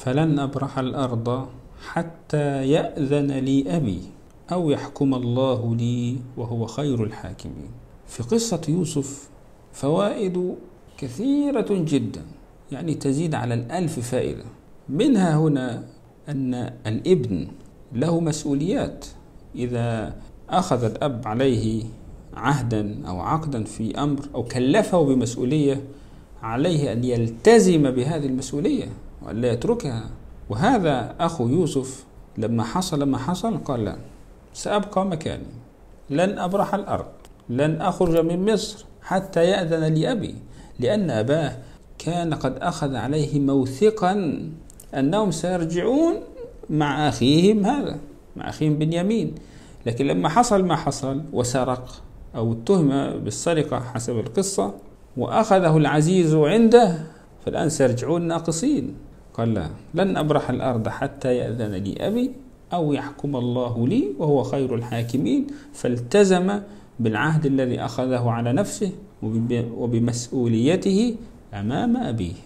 فلن أبرح الأرض حتى يأذن لي أبي أو يحكم الله لي وهو خير الحاكمين. في قصة يوسف فوائد كثيرة جدا يعني تزيد على الألف فائدة. منها هنا أن الإبن له مسؤوليات. إذا أخذ الأب عليه عهدا أو عقدا في أمر أو كلفه بمسؤولية عليه أن يلتزم بهذه المسؤولية وأن لا يتركها. وهذا أخو يوسف لما حصل ما حصل قال لا سأبقى مكاني. لن أبرح الأرض لن أخرج من مصر حتى يأذن لي أبي لأن أباه كان قد أخذ عليه موثقا أنهم سيرجعون مع أخيهم هذا مع أخيهم بنيامين. لكن لما حصل ما حصل وسرق أو اتهم بالسرقة حسب القصة وأخذه العزيز عنده فالآن سيرجعون ناقصين. قال لا لن أبرح الأرض حتى يأذن لي أبي أو يحكم الله لي وهو خير الحاكمين. فالتزم بالعهد الذي أخذه على نفسه وبمسؤوليته أمام أبيه.